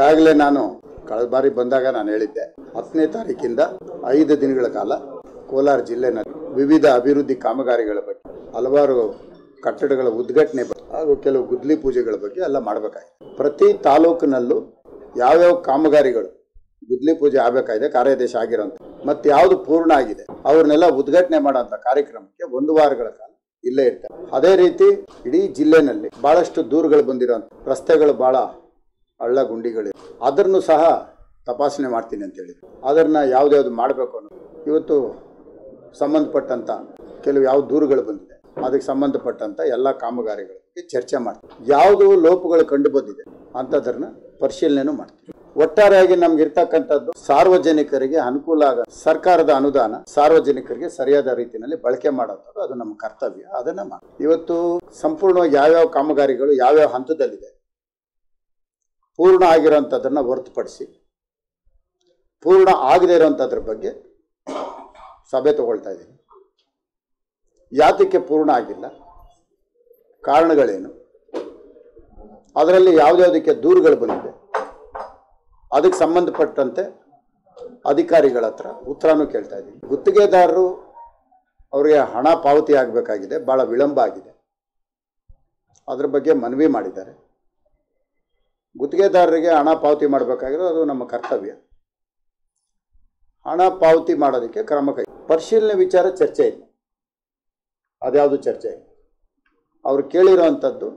ಈಗಾಗಲೇ ನಾನು ಕಳೆದ ಬಾರಿ ಬಂದಾಗ ನಾನು ಹೇಳಿದ್ದೆ. ಹತ್ತನೇ ತಾರೀಕಿಂದ ಐದು ದಿನಗಳ ಕಾಲ ಕೋಲಾರ ಜಿಲ್ಲೆನಲ್ಲಿ ವಿವಿಧ ಅಭಿವೃದ್ಧಿ ಕಾಮಗಾರಿಗಳ ಬಗ್ಗೆ, ಹಲವಾರು ಕಟ್ಟಡಗಳ ಉದ್ಘಾಟನೆ ಹಾಗೂ ಕೆಲವು ಗುದ್ಲಿ ಪೂಜೆಗಳ ಬಗ್ಗೆ ಎಲ್ಲ ಮಾಡಬೇಕಾಗಿದೆ. ಪ್ರತಿ ತಾಲೂಕಿನಲ್ಲೂ ಯಾವ್ಯಾವ ಕಾಮಗಾರಿಗಳು ಗುದ್ಲಿ ಪೂಜೆ ಆಗಬೇಕಾಗಿದೆ, ಕಾರ್ಯಾದೇಶ ಆಗಿರೋಂಥ, ಮತ್ತೆ ಯಾವುದು ಪೂರ್ಣ ಆಗಿದೆ, ಅವ್ರನ್ನೆಲ್ಲ ಉದ್ಘಾಟನೆ ಮಾಡೋಂಥ ಕಾರ್ಯಕ್ರಮಕ್ಕೆ ಒಂದು ವಾರಗಳ ಕಾಲ ಇಲ್ಲೇ ಇರ್ತಾರೆ. ಅದೇ ರೀತಿ ಇಡೀ ಜಿಲ್ಲೆನಲ್ಲಿ ಬಹಳಷ್ಟು ದೂರುಗಳು ಬಂದಿರೋ ರಸ್ತೆಗಳು ಬಹಳ ಹಳ್ಳ ಗುಂಡಿಗಳಿವೆ. ಅದನ್ನು ಸಹ ತಪಾಸಣೆ ಮಾಡ್ತೀನಿ ಅಂತ ಹೇಳಿದ್ರು. ಅದನ್ನ ಯಾವ್ದ್ಯಾವ್ದು ಮಾಡಬೇಕು ಅನ್ನೋ ಇವತ್ತು ಸಂಬಂಧಪಟ್ಟಂತ ಕೆಲವು ಯಾವ ದೂರುಗಳು ಬಂದಿದೆ. ಅದಕ್ಕೆ ಸಂಬಂಧಪಟ್ಟಂತ ಎಲ್ಲ ಕಾಮಗಾರಿಗಳಿಗೆ ಚರ್ಚೆ ಮಾಡ್ತೀವಿ. ಯಾವುದು ಲೋಪಗಳು ಕಂಡು ಬಂದಿದೆ ಅಂಥದ್ರನ್ನ ಪರಿಶೀಲನೆ ಮಾಡ್ತೀವಿ. ಒಟ್ಟಾರೆಯಾಗಿ ನಮ್ಗೆ ಇರ್ತಕ್ಕಂಥದ್ದು ಸಾರ್ವಜನಿಕರಿಗೆ ಅನುಕೂಲ ಆಗ ಸರ್ಕಾರದ ಅನುದಾನ ಸಾರ್ವಜನಿಕರಿಗೆ ಸರಿಯಾದ ರೀತಿಯಲ್ಲಿ ಬಳಕೆ ಮಾಡೋದು ಅದು ನಮ್ಮ ಕರ್ತವ್ಯ. ಅದನ್ನ ಮಾಡಿ ಇವತ್ತು ಸಂಪೂರ್ಣವಾಗಿ ಯಾವ್ಯಾವ ಕಾಮಗಾರಿಗಳು ಯಾವ್ಯಾವ ಹಂತದಲ್ಲಿದೆ ಪೂರ್ಣ ಆಗಿರೋಂಥದ್ದನ್ನು ಹೊರತುಪಡಿಸಿ ಪೂರ್ಣ ಆಗದೇ ಇರೋಂಥದ್ರ ಬಗ್ಗೆ ಸಭೆ ತಗೊಳ್ತಾ ಇದ್ದೀನಿ. ಯಾತಕ್ಕೆ ಪೂರ್ಣ ಆಗಿಲ್ಲ? ಕಾರಣಗಳೇನು? ಅದರಲ್ಲಿ ಯಾವುದ್ಯಾವುದಕ್ಕೆ ದೂರುಗಳು ಬಂದಿದೆ? ಅದಕ್ಕೆ ಸಂಬಂಧಪಟ್ಟಂತೆ ಅಧಿಕಾರಿಗಳ ಹತ್ರ ಉತ್ತರನೂ ಕೇಳ್ತಾ ಇದ್ದೀನಿ. ಗುತ್ತಿಗೆದಾರರು ಅವರಿಗೆ ಹಣ ಪಾವತಿ ಆಗಬೇಕಾಗಿದೆ ಭಾಳ ವಿಳಂಬ ಆಗಿದೆ. ಅದರ ಬಗ್ಗೆ ಮನವಿ ಮಾಡಿದ್ದಾರೆ. ಗುತ್ತಿಗೆದಾರರಿಗೆ ಹಣ ಪಾವತಿ ಮಾಡಬೇಕಾಗಿರೋ ಅದು ನಮ್ಮ ಕರ್ತವ್ಯ. ಹಣ ಪಾವತಿ ಮಾಡೋದಕ್ಕೆ ಕ್ರಮ ಕೈ, ಪರಿಶೀಲನೆ ವಿಚಾರ ಚರ್ಚೆ ಇಲ್ಲ. ಅದ್ಯಾವುದು ಚರ್ಚೆ ಇಲ್ಲ. ಅವರು ಕೇಳಿರೋವಂಥದ್ದು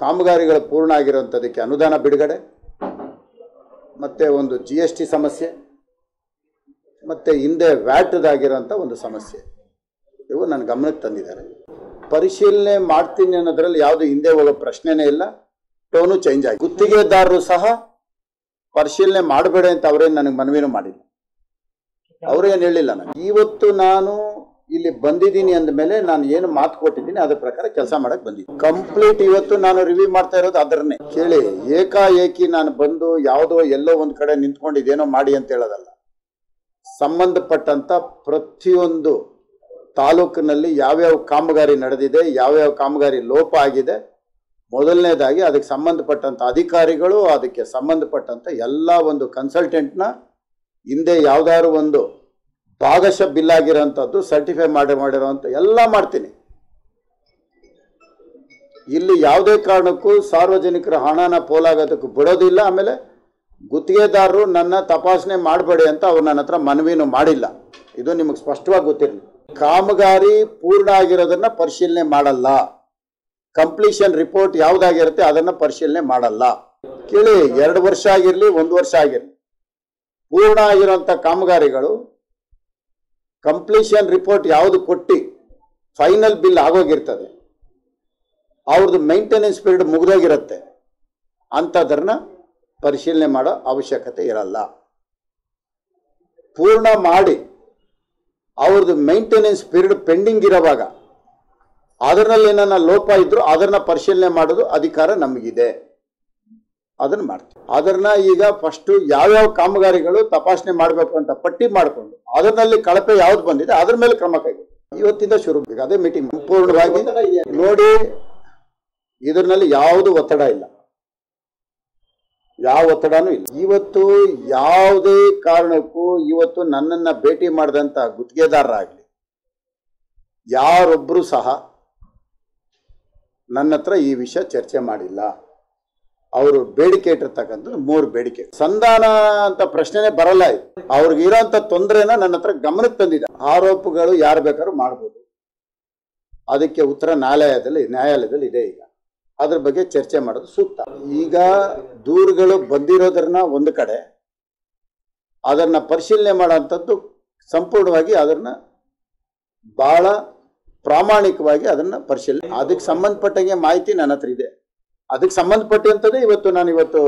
ಕಾಮಗಾರಿಗಳು ಪೂರ್ಣ ಆಗಿರೋವಂಥದ್ದಕ್ಕೆ ಅನುದಾನ ಬಿಡುಗಡೆ, ಮತ್ತು ಒಂದು ಜಿ ಎಸ್ ಟಿ ಸಮಸ್ಯೆ, ಮತ್ತು ಹಿಂದೆ ವ್ಯಾಟ್ದಾಗಿರೋಂಥ ಒಂದು ಸಮಸ್ಯೆ. ಇವು ನನ್ನ ಗಮನಕ್ಕೆ ತಂದಿದ್ದಾರೆ. ಪರಿಶೀಲನೆ ಮಾಡ್ತೀನಿ ಅನ್ನೋದ್ರಲ್ಲಿ ಯಾವುದು ಹಿಂದೆ ಹೋಗೋ ಪ್ರಶ್ನೆನೇ ಇಲ್ಲ. ಟೋನು ಚೇಂಜ್ ಆಗಿ ಗುತ್ತಿಗೆದಾರರು ಸಹ ಪರಿಶೀಲನೆ ಮಾಡಬೇಡ ಅಂತ ಅವರೇನು ನನಗೆ ಮನವಿನೂ ಮಾಡಿಲ್ಲ. ಅವ್ರೇನು ಹೇಳಿಲ್ಲ ನನಗೆ. ಇವತ್ತು ನಾನು ಇಲ್ಲಿ ಬಂದಿದ್ದೀನಿ ಅಂದಮೇಲೆ ನಾನು ಏನು ಮಾತು ಕೊಟ್ಟಿದ್ದೀನಿ, ಅದ್ರ ಪ್ರಕಾರ ಕೆಲಸ ಮಾಡಕ್ ಬಂದಿದ್ದೀನಿ. ಕಂಪ್ಲೀಟ್ ಇವತ್ತು ನಾನು ರಿವ್ಯೂ ಮಾಡ್ತಾ ಇರೋದು ಅದರನ್ನೇ. ಕೇಳಿ, ಏಕಾಏಕಿ ನಾನು ಬಂದು ಯಾವುದೋ ಎಲ್ಲೋ ಒಂದ್ ಕಡೆ ನಿಂತ್ಕೊಂಡಿದ್ದೇನೋ ಮಾಡಿ ಅಂತ ಹೇಳೋದಲ್ಲ. ಸಂಬಂಧಪಟ್ಟಂತ ಪ್ರತಿಯೊಂದು ತಾಲೂಕಿನಲ್ಲಿ ಯಾವ್ಯಾವ ಕಾಮಗಾರಿ ನಡೆದಿದೆ, ಯಾವ್ಯಾವ ಕಾಮಗಾರಿ ಲೋಪ ಆಗಿದೆ ಮೊದಲನೇದಾಗಿ ಅದಕ್ಕೆ ಸಂಬಂಧಪಟ್ಟಂಥ ಅಧಿಕಾರಿಗಳು, ಅದಕ್ಕೆ ಸಂಬಂಧಪಟ್ಟಂಥ ಎಲ್ಲ ಒಂದು ಕನ್ಸಲ್ಟೆಂಟ್ನ ಹಿಂದೆ ಯಾವ್ದಾದ್ರು ಒಂದು ಭಾಗಶಃ ಬಿಲ್ ಆಗಿರೋಂಥದ್ದು ಸರ್ಟಿಫೈ ಮಾಡಿ, ಮಾಡಿರೋಂಥ ಎಲ್ಲ ಮಾಡ್ತೀನಿ. ಇಲ್ಲಿ ಯಾವುದೇ ಕಾರಣಕ್ಕೂ ಸಾರ್ವಜನಿಕರ ಹಣನ ಪೋಲಾಗೋದಕ್ಕೂ ಬಿಡೋದಿಲ್ಲ, ಆಮೇಲೆ ಗುತ್ತಿಗೆದಾರರು ನನ್ನ ತಪಾಸಣೆ ಮಾಡಬೇಡಿ ಅಂತ ಅವ್ರು ನನ್ನ ಹತ್ರ ಮನವಿನೂ ಮಾಡಿಲ್ಲ. ಇದು ನಿಮಗೆ ಸ್ಪಷ್ಟವಾಗಿ ಗೊತ್ತಿರಲಿ. ಕಾಮಗಾರಿ ಪೂರ್ಣ ಆಗಿರೋದನ್ನು ಪರಿಶೀಲನೆ ಮಾಡಲ್ಲ. ಕಂಪ್ಲೀಷನ್ ರಿಪೋರ್ಟ್ ಯಾವ್ದಾಗಿರುತ್ತೆ ಅದನ್ನ ಪರಿಶೀಲನೆ ಮಾಡಲ್ಲ. ಕೇಳಿ, ಎರಡು ವರ್ಷ ಆಗಿರ್ಲಿ, ಒಂದು ವರ್ಷ ಆಗಿರ್ಲಿ. ಪೂರ್ಣ ಆಗಿರುವಂತ ಕಾಮಗಾರಿಗಳು ಕಂಪ್ಲೀಷನ್ ರಿಪೋರ್ಟ್ ಯಾವುದು ಕೊಟ್ಟು ಫೈನಲ್ ಬಿಲ್ ಆಗೋಗಿರ್ತದೆ. ಅವ್ರದ್ದು ಮೇಂಟೆನೆನ್ಸ್ ಪೀರಿಯಡ್ ಮುಗಿದೋಗಿರುತ್ತೆ. ಅಂಥದ್ರನ್ನ ಪರಿಶೀಲನೆ ಮಾಡೋ ಅವಶ್ಯಕತೆ ಇರಲ್ಲ. ಪೂರ್ಣ ಮಾಡಿ ಅವ್ರದ್ದು ಮೇಂಟೆನೆನ್ಸ್ ಪೀರಿಯಡ್ ಪೆಂಡಿಂಗ್ ಇರೋವಾಗ ಅದರಲ್ಲಿ ಏನನ್ನ ಲೋಪ ಇದ್ರು ಅದನ್ನ ಪರಿಶೀಲನೆ ಮಾಡೋದು ಅಧಿಕಾರ ನಮಗಿದೆ. ಅದನ್ನ ಮಾಡ್ತೀವಿ. ಅದನ್ನ ಈಗ ಫಸ್ಟ್ ಯಾವ್ಯಾವ ಕಾಮಗಾರಿಗಳು ತಪಾಸಣೆ ಮಾಡಬೇಕು ಅಂತ ಪಟ್ಟಿ ಮಾಡಿಕೊಂಡು ಅದರಲ್ಲಿ ಕಳಪೆ ಯಾವ್ದು ಬಂದಿದೆ ಅದ್ರ ಮೇಲೆ ಕ್ರಮ ಕೈಗೊಳ್ಳಿ. ಇವತ್ತಿಂದ ಶುರು ಅದೇ ಮೀಟಿಂಗ್ ಸಂಪೂರ್ಣವಾಗಿ ನೋಡಿ ಇದರಲ್ಲಿ ಯಾವುದು ಒತ್ತಡ ಇಲ್ಲ. ಯಾವ ಒತ್ತಡನೂ ಇಲ್ಲ. ಇವತ್ತು ಯಾವುದೇ ಕಾರಣಕ್ಕೂ ಇವತ್ತು ನನ್ನನ್ನ ಭೇಟಿ ಮಾಡಿದಂತ ಗುತ್ತಿಗೆದಾರರಾಗ್ಲಿ ಯಾರೊಬ್ರು ಸಹ ನನ್ನ ಹತ್ರ ಈ ವಿಷಯ ಚರ್ಚೆ ಮಾಡಿಲ್ಲ. ಅವರು ಬೇಡಿಕೆ ಇಟ್ಟಿರ್ತಕ್ಕಂಥದ್ದು ಮೂರು ಬೇಡಿಕೆ. ಸಂಧಾನ ಅಂತ ಪ್ರಶ್ನೆನೇ ಬರಲ್ಲ ಇದು. ಅವ್ರಿಗೆ ಇರೋಂಥ ತೊಂದರೆನ ನನ್ನ ಹತ್ರ ಗಮನಕ್ಕೆ ತಂದಿದೆ ಆರೋಪಗಳು ಯಾರು ಬೇಕಾದ್ರೂ ಮಾಡ್ಬೋದು. ಅದಕ್ಕೆ ಉತ್ತರ ನ್ಯಾಯಾಲಯದಲ್ಲಿ ನ್ಯಾಯಾಲಯದಲ್ಲಿ ಇದೆ ಈಗ. ಅದ್ರ ಬಗ್ಗೆ ಚರ್ಚೆ ಮಾಡೋದು ಸೂಕ್ತ. ಈಗ ದೂರುಗಳು ಬಂದಿರೋದ್ರನ್ನ ಒಂದು ಕಡೆ, ಅದನ್ನ ಪರಿಶೀಲನೆ ಮಾಡೋಂಥದ್ದು ಸಂಪೂರ್ಣವಾಗಿ ಅದನ್ನ ಬಹಳ ಪ್ರಾಮಾಣಿಕವಾಗಿ ಅದನ್ನ ಪರಿಶೀಲನೆ ಅದಕ್ಕೆ ಸಂಬಂಧಪಟ್ಟಂಗೆ ಮಾಹಿತಿ ನನ್ನ ಹತ್ರ ಇದೆ. ಅದಕ್ಕೆ ಸಂಬಂಧಪಟ್ಟಂತದೇ ಇವತ್ತು ನಾನು ಇವತ್ತು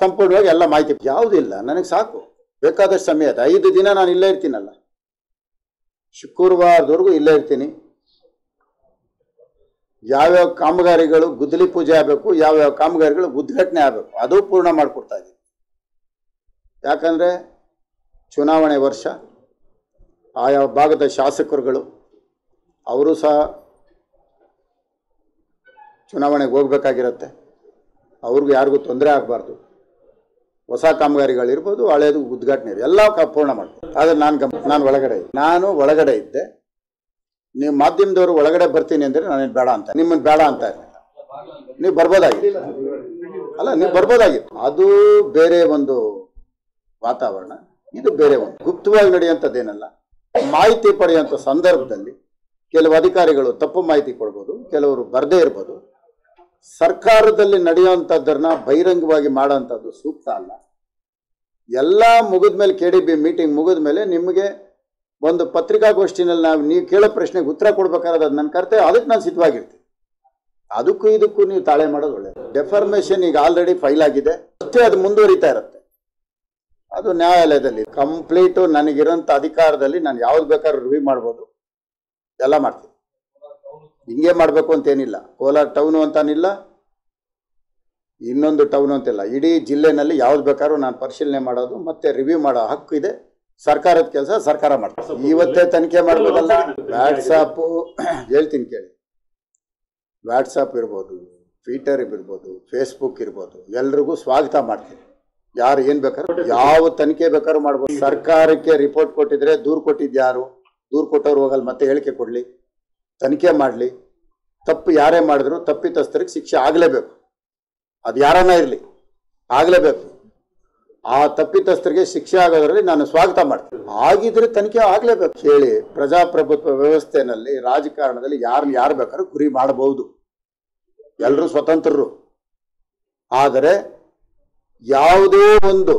ಸಂಪೂರ್ಣವಾಗಿ ಎಲ್ಲ ಮಾಹಿತಿ ಯಾವುದಿಲ್ಲ ನನಗೆ ಸಾಕು. ಬೇಕಾದಷ್ಟು ಸಮಯ ಅದು ಐದು ದಿನ ನಾನು ಇಲ್ಲೇ ಇರ್ತೀನಲ್ಲ. ಶುಕ್ರವಾರದವರೆಗೂ ಇಲ್ಲೇ ಇರ್ತೀನಿ. ಯಾವ್ಯಾವ ಕಾಮಗಾರಿಗಳು ಗುದ್ದಲಿ ಪೂಜೆ ಆಗಬೇಕು, ಯಾವ್ಯಾವ ಕಾಮಗಾರಿಗಳು ಉದ್ಘಾಟನೆ ಆಗಬೇಕು, ಅದು ಪೂರ್ಣ ಮಾಡಿಕೊಡ್ತಾ ಇದ್ದೀನಿ. ಯಾಕಂದರೆ ಚುನಾವಣೆ ವರ್ಷ ಆಯಾ ಭಾಗದ ಶಾಸಕರುಗಳು ಅವರು ಸಹ ಚುನಾವಣೆಗೆ ಹೋಗ್ಬೇಕಾಗಿರತ್ತೆ. ಅವ್ರಿಗೂ ಯಾರಿಗೂ ತೊಂದರೆ ಆಗಬಾರ್ದು. ಹೊಸ ಕಾಮಗಾರಿಗಳಿರ್ಬೋದು, ಹಳೇದು ಉದ್ಘಾಟನೆ ಎಲ್ಲ ಪೂರ್ಣ ಮಾಡ್ತಾರೆ ಆದರೆ ನಾನು ಗಮ್ ನಾನು ಒಳಗಡೆ. ನಾನು ಒಳಗಡೆ ಇದ್ದೆ. ನೀವು ಮಾಧ್ಯಮದವರು ಒಳಗಡೆ ಬರ್ತೀನಿ ಅಂದರೆ ನಾನು ಬೇಡ ಅಂತ ನಿಮ್ಮನ್ನು ಬೇಡ ಅಂತ ನೀವು ಬರ್ಬೋದಾಗಿತ್ತು. ಅಲ್ಲ, ನೀವು ಬರ್ಬೋದಾಗಿತ್ತು. ಅದು ಬೇರೆ ಒಂದು ವಾತಾವರಣ. ಇದು ಬೇರೆ ಒಂದು. ಗುಪ್ತವಾಗಿ ನಡೆಯುವಂಥದ್ದೇನಲ್ಲ ಮಾಹಿತಿ ಪಡೆಯುವಂಥ ಸಂದರ್ಭದಲ್ಲಿ ಕೆಲವು ಅಧಿಕಾರಿಗಳು ತಪ್ಪು ಮಾಹಿತಿ ಕೊಡ್ಬೋದು, ಕೆಲವರು ಬರದೇ ಇರ್ಬೋದು. ಸರ್ಕಾರದಲ್ಲಿ ನಡೆಯುವಂಥದ್ದನ್ನ ಬಹಿರಂಗವಾಗಿ ಮಾಡೋವಂಥದ್ದು ಸೂಕ್ತ ಅಲ್ಲ. ಎಲ್ಲ ಮುಗಿದ ಮೇಲೆ ಕೆ ಡಿ ಬಿ ಮೀಟಿಂಗ್ ಮುಗಿದ ಮೇಲೆ ನಿಮಗೆ ಒಂದು ಪತ್ರಿಕಾಗೋಷ್ಠಿನಲ್ಲಿ ನಾವು ನೀವು ಕೇಳೋ ಪ್ರಶ್ನೆಗೆ ಉತ್ತರ ಕೊಡ್ಬೇಕಾದ್ರೆ ಅದು ನನ್ನ ಕರ್ತವ್ಯ, ಅದಕ್ಕೆ ನಾನು ಸಿದ್ಧವಾಗಿರ್ತೀನಿ. ಅದಕ್ಕೂ ಇದಕ್ಕೂ ನೀವು ತಾಳೆ ಮಾಡೋದು ಒಳ್ಳೆಯದು ಡೆಫರ್ಮೇಷನ್ ಈಗ ಆಲ್ರೆಡಿ ಫೈಲ್ ಆಗಿದೆ. ಮತ್ತೆ ಅದು ಮುಂದುವರಿತಾ ಇರುತ್ತೆ. ಅದು ನ್ಯಾಯಾಲಯದಲ್ಲಿ ಕಂಪ್ಲೀಟು ನನಗಿರೋಂಥ ಅಧಿಕಾರದಲ್ಲಿ ನಾನು ಯಾವ್ದು ಬೇಕಾದ್ರೂ ರಿವ್ಯೂ ಮಾಡ್ಬೋದು. ಎಲ್ಲ ಮಾಡ್ತೀವಿ. ಹಿಂಗೆ ಮಾಡಬೇಕು ಅಂತೇನಿಲ್ಲ ಕೋಲಾರ ಟೌನು ಅಂತಾನಿಲ್ಲ ಇನ್ನೊಂದು ಟೌನ್ ಅಂತಿಲ್ಲ ಇಡೀ ಜಿಲ್ಲೆನಲ್ಲಿ ಯಾವ್ದು ಬೇಕಾದ್ರೂ ನಾನು ಪರಿಶೀಲನೆ ಮಾಡೋದು, ಮತ್ತೆ ರಿವ್ಯೂ ಮಾಡೋ ಹಕ್ಕು ಇದೆ. ಸರ್ಕಾರದ ಕೆಲಸ ಸರ್ಕಾರ ಮಾಡ್ತಾರೆ ಇವತ್ತೇ ತನಿಖೆ ಮಾಡ್ಬೋದಲ್ಲ ವ್ಯಾಟ್ಸಾಪು ಹೇಳ್ತೀನಿ ಕೇಳಿ. ವ್ಯಾಟ್ಸಪ್ ಇರ್ಬೋದು ಟ್ವಿಟರ್ ಇರ್ಬೋದು ಫೇಸ್ಬುಕ್ ಇರ್ಬೋದು, ಎಲ್ರಿಗೂ ಸ್ವಾಗತ ಮಾಡ್ತೀನಿ. ಯಾರು ಏನು ಬೇಕಾದ್ರೂ, ಯಾವ ತನಿಖೆ ಬೇಕಾದ್ರೂ ಮಾಡ್ಬೋದು. ಸರ್ಕಾರಕ್ಕೆ ರಿಪೋರ್ಟ್ ಕೊಟ್ಟಿದ್ರೆ ದೂರು ಕೊಟ್ಟಿದ್ಯಾರು ದೂರು ಕೊಟ್ಟವ್ರು ಹೋಗಲ್ಲ, ಮತ್ತೆ ಹೇಳಿಕೆ ಕೊಡಲಿ, ತನಿಖೆ ಮಾಡಲಿ. ತಪ್ಪು ಯಾರೇ ಮಾಡಿದ್ರು ತಪ್ಪಿತಸ್ಥರಿಗೆ ಶಿಕ್ಷೆ ಆಗಲೇಬೇಕು. ಅದು ಯಾರನ್ನ ಇರಲಿ, ಆಗಲೇಬೇಕು. ಆ ತಪ್ಪಿತಸ್ಥರಿಗೆ ಶಿಕ್ಷೆ ಆಗೋದ್ರಲ್ಲಿ ನಾನು ಸ್ವಾಗತ ಮಾಡ್ತೀನಿ. ಆಗಿದ್ರೆ ತನಿಖೆ ಆಗಲೇಬೇಕು. ಹೇಳಿ, ಪ್ರಜಾಪ್ರಭುತ್ವ ವ್ಯವಸ್ಥೆನಲ್ಲಿ, ರಾಜಕಾರಣದಲ್ಲಿ ಯಾರನ್ನ ಯಾರು ಬೇಕಾದ್ರೂ ಗುರಿ ಮಾಡಬಹುದು ಎಲ್ಲರೂ ಸ್ವತಂತ್ರರು. ಆದರೆ ಯಾವುದೇ ಒಂದು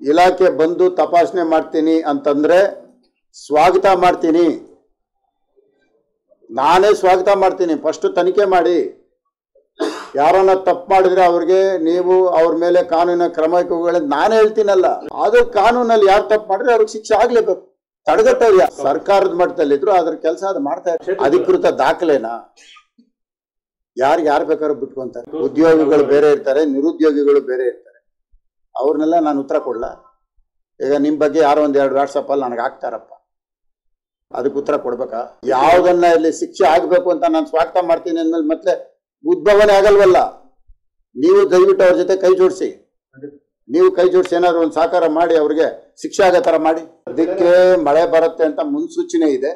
ಇಲಾಖೆ ಬಂದು ತಪಾಸಣೆ ಮಾಡ್ತೀನಿ ಅಂತಂದ್ರೆ ಸ್ವಾಗತ ಮಾಡ್ತೀನಿ. ನಾನೇ ಸ್ವಾಗತ ಮಾಡ್ತೀನಿ. ಫಸ್ಟ್ ತನಿಖೆ ಮಾಡಿ. ಯಾರನ್ನ ತಪ್ಪು ಮಾಡಿದ್ರೆ ಅವ್ರಿಗೆ ನೀವು ಅವ್ರ ಮೇಲೆ ಕಾನೂನಿನ ಕ್ರಮ ನಾನೇ ಹೇಳ್ತೀನಲ್ಲ. ಅದು ಕಾನೂನಲ್ಲಿ ಯಾರು ತಪ್ಪು ಮಾಡಿದ್ರೆ ಅವ್ರಿಗೆ ಶಿಕ್ಷೆ ಆಗ್ಲೇಬೇಕು. ತಡೆಗಟ್ಟವ್ರು ಸರ್ಕಾರದ ಸರ್ಕಾರದ ಮಟ್ಟದಲ್ಲಿದ್ರು ಅದ್ರ ಕೆಲಸ ಅದು ಮಾಡ್ತಾ ಇರ್ತಾರೆ ಅಧಿಕೃತ ದಾಖಲೆನಾ? ಯಾರಿಗೆ ಯಾರು ಬೇಕಾದ್ರೂ ಬಿಟ್ಕೊಂತಾರೆ ಉದ್ಯೋಗಿಗಳು ಬೇರೆ ಇರ್ತಾರೆ, ನಿರುದ್ಯೋಗಿಗಳು ಬೇರೆ ಇರ್ತಾರೆ. ಅವ್ರನ್ನೆಲ್ಲ ನಾನು ಉತ್ತರ ಕೊಡ್ಲಾ? ಈಗ ನಿಮ್ಮ ಬಗ್ಗೆ ಯಾರೋ ಒಂದ್ ಎರಡು ವಾಟ್ಸಪ್ ಅಲ್ಲಿ ನನಗೆ ಹಾಕ್ತಾರಪ್ಪ. ಅದಕ್ಕೆ ಉತ್ತರ ಕೊಡ್ಬೇಕಾ? ಯಾವ್ದನ್ನ ಇಲ್ಲಿ ಶಿಕ್ಷೆ ಆಗ್ಬೇಕು ಅಂತ ನಾನು ಸ್ವಾಗತ ಮಾಡ್ತೀನಿ ಅಂದ್ಮೇಲೆ ಮತ್ತೆ ಉದ್ಭವನೆ ಆಗಲ್ವಲ್ಲ? ನೀವು ದಯವಿಟ್ಟು ಅವ್ರ ಜೊತೆ ಕೈ ಜೋಡಿಸಿ. ನೀವು ಕೈ ಜೋಡಿಸಿ ಏನಾದ್ರು ಒಂದು ಸಹಕಾರ ಮಾಡಿ, ಅವ್ರಿಗೆ ಶಿಕ್ಷೆ ಆಗೋ ತರ ಮಾಡಿ. ಅದಕ್ಕೆ ಮಳೆ ಬರುತ್ತೆ ಅಂತ ಮುನ್ಸೂಚನೆ ಇದೆ.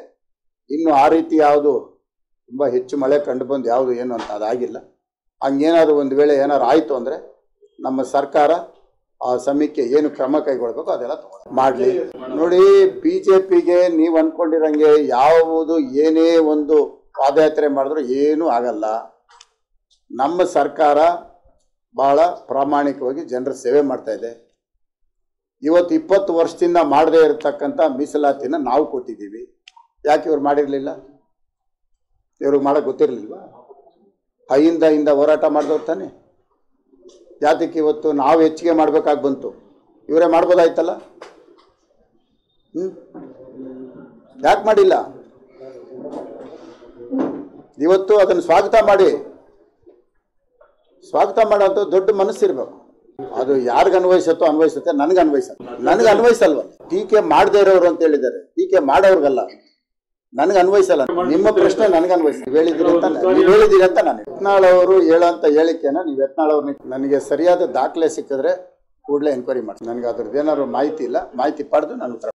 ಇನ್ನು ಆ ರೀತಿ ಯಾವುದು ತುಂಬಾ ಹೆಚ್ಚು ಮಳೆ ಕಂಡು ಬಂದು ಯಾವುದು ಏನು ಅಂತ ಅದಾಗಿಲ್ಲ. ಹಂಗೇನಾದ್ರು ಒಂದು ವೇಳೆ ಏನಾದ್ರು ಆಯ್ತು ಅಂದ್ರೆ ನಮ್ಮ ಸರ್ಕಾರ ಆ ಸಮಯಕ್ಕೆ ಏನು ಕ್ರಮ ಕೈಗೊಳ್ಬೇಕು ಅದೆಲ್ಲ ಮಾಡಲಿ. ನೋಡಿ, ಬಿಜೆಪಿಗೆ ನೀವು ಅನ್ಕೊಂಡಿರಂಗೆ ಯಾವುದು ಏನೇ ಒಂದು ಪಾದಯಾತ್ರೆ ಮಾಡಿದ್ರು ಏನೂ ಆಗಲ್ಲ. ನಮ್ಮ ಸರ್ಕಾರ ಬಹಳ ಪ್ರಾಮಾಣಿಕವಾಗಿ ಜನರ ಸೇವೆ ಮಾಡ್ತಾ ಇದೆ. ಇವತ್ತು ಇಪ್ಪತ್ತು ವರ್ಷದಿಂದ ಮಾಡದೇ ಇರತಕ್ಕಂಥ ಮೀಸಲಾತಿನ ನಾವು ಕೊಟ್ಟಿದ್ದೀವಿ. ಯಾಕೆ ಇವ್ರು ಮಾಡಿರಲಿಲ್ಲ? ಇವ್ರಿಗೆ ಮಾಡೋಕ್ಕೆ ಗೊತ್ತಿರಲಿಲ್ವಾ? ಕೈಯಿಂದ ಇಂದ ಹೋರಾಟ ಮಾಡಿದವ್ರು ತಾನೆ. ಯಾತಕ್ಕೆ ಇವತ್ತು ನಾವು ಹೆಚ್ಚಿಗೆ ಮಾಡಬೇಕಾಗಿ ಬಂತು. ಇವರೇ ಮಾಡ್ಬೋದಾಯ್ತಲ್ಲ? ಹ್ಮ್? ಯಾಕೆ ಮಾಡಿಲ್ಲ? ಇವತ್ತು ಅದನ್ನು ಸ್ವಾಗತ ಮಾಡಿ. ಸ್ವಾಗತ ಮಾಡೋಂಥ ದೊಡ್ಡ ಮನಸ್ಸಿರ್ಬೇಕು. ಅದು ಯಾರಿಗ ಅನ್ವಯಿಸುತ್ತೋ ಅನ್ವಯಿಸುತ್ತೆ, ನನಗೆ ಅನ್ವಯಿಸಲ್ಲ. ನನಗೆ ಅನ್ವಯಿಸಲ್ವ. ಟೀಕೆ ಮಾಡದೇ ಇರೋರು ಅಂತ ಹೇಳಿದ್ದಾರೆ. ಟೀಕೆ ಮಾಡೋರ್ಗಲ್ಲ. ನನಗೆ ಅನ್ವಯಿಸಲ್ಲ. ನಿಮ್ಮ ಪ್ರಶ್ನೆ ನನಗೆ ಅನ್ವಯಿಸಿ. ಹೇಳಿದ್ರೆ ಅಂತ ನೀವು ಹೇಳಿದಿರಿ ಅಂತ ನಾನು ಯತ್ನಾಳ್ ಅವರು ಹೇಳೋಂಥ ಹೇಳಿಕೆನ ನೀವು ಯತ್ನಾಳ್ ಅವ್ರನ್ನ ನನಗೆ ಸರಿಯಾದ ದಾಖಲೆ ಸಿಕ್ಕಿದ್ರೆ ಕೂಡಲೇ ಎನ್ಕ್ವೈರಿ ಮಾಡ್ತೀನಿ ನನಗೆ ಅದ್ರದ್ದು ಏನಾದ್ರು ಮಾಹಿತಿ ಇಲ್ಲ. ಮಾಹಿತಿ ಪಡೆದು ನಾನು ಉತ್ತರ